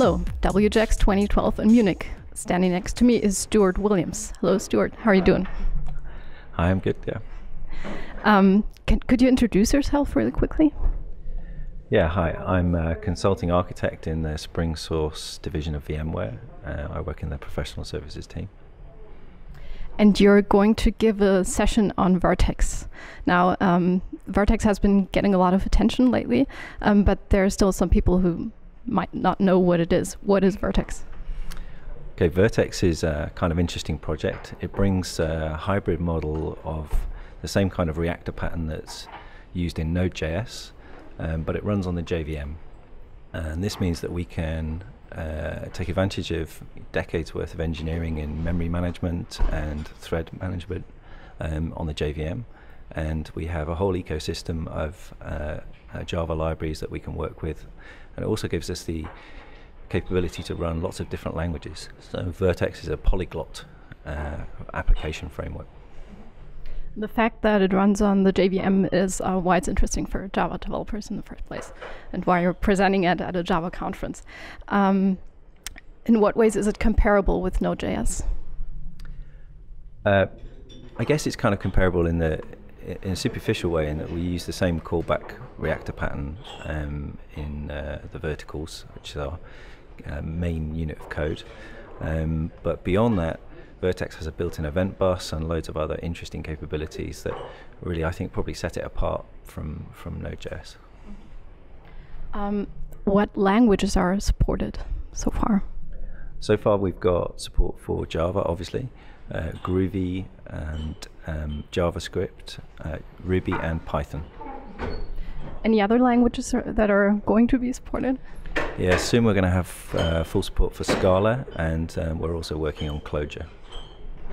Hello, WJAX 2012 in Munich. Standing next to me is Stuart Williams. Hello, Stuart. How are you doing? Hi, I'm good. Yeah. Um, can, could you introduce yourself really quickly? Yeah. Hi, I'm a consulting architect in the Spring Source division of VMware. Uh, I work in the professional services team. And you're going to give a session on Vert.x. Now, um, Vert.x has been getting a lot of attention lately, um, but there are still some people who might not know what it is. What is Vert.x? Okay, Vert.x is a kind of interesting project. It brings a hybrid model of the same kind of reactor pattern that's used in Node.js, um, but it runs on the JVM. And this means that we can uh, take advantage of decades worth of engineering in memory management and thread management um, on the JVM. And we have a whole ecosystem of uh, uh, Java libraries that we can work with. And it also gives us the capability to run lots of different languages. So Vert.x is a polyglot uh, application framework. The fact that it runs on the JVM is uh, why it's interesting for Java developers in the first place, and why you're presenting it at a Java conference. Um, in what ways is it comparable with Node.js? Uh, I guess it's kind of comparable in the in a superficial way in that we use the same callback reactor pattern um, in uh, the verticles, which is our uh, main unit of code. Um, but beyond that, Vert.x has a built-in event bus and loads of other interesting capabilities that really, I think, probably set it apart from from Node.js. Um, what languages are supported so far? So far, we've got support for Java, obviously, uh, Groovy, and um, JavaScript, uh, Ruby, and Python. Any other languages are, that are going to be supported? Yeah, soon we're going to have uh, full support for Scala, and um, we're also working on Clojure.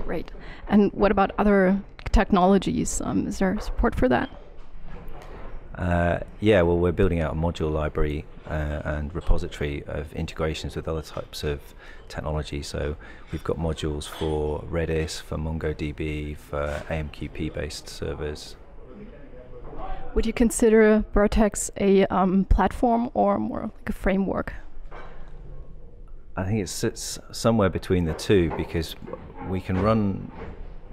Great. And what about other technologies? Um, is there support for that? Uh, yeah, well, we're building out a module library uh, and repository of integrations with other types of technology. So we've got modules for Redis, for MongoDB, for AMQP based servers. Would you consider Vert.x a um, platform or more like a framework? I think it sits somewhere between the two because we can run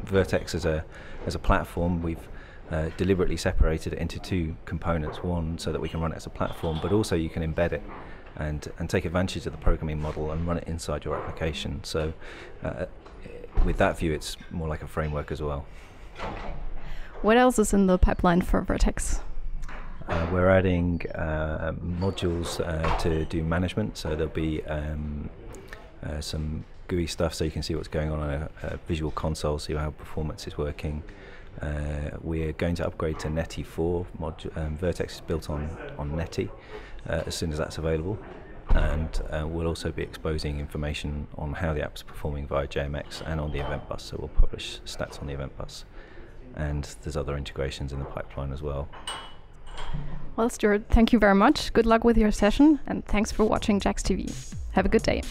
Vert.x as a as a platform. We've uh, deliberately separated it into two components. One, so that we can run it as a platform, but also you can embed it and and take advantage of the programming model and run it inside your application. So, uh, with that view, it's more like a framework as well. What else is in the pipeline for Vert.x? Uh, we're adding uh, modules uh, to do management, so there'll be um, uh, some GUI stuff so you can see what's going on on a, a visual console, see how performance is working. Uh, we're going to upgrade to Netty 4. Mod- um, Vert.x is built on, on Netty uh, as soon as that's available. And uh, we'll also be exposing information on how the app's performing via JMX and on the event bus. So we'll publish stats on the event bus. And there's other integrations in the pipeline as well. Well, Stuart, thank you very much. Good luck with your session, and thanks for watching JAX TV. Have a good day.